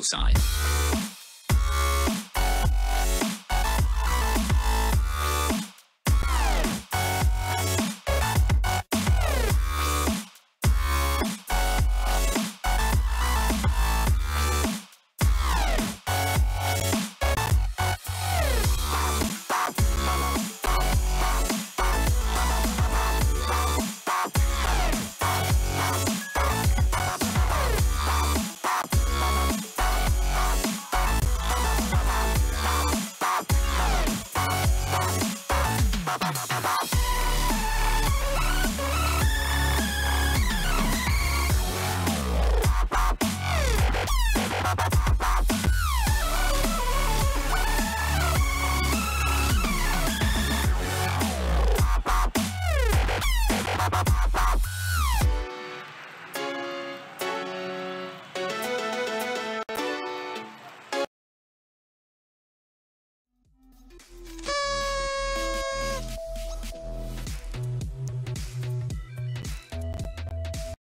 poolside.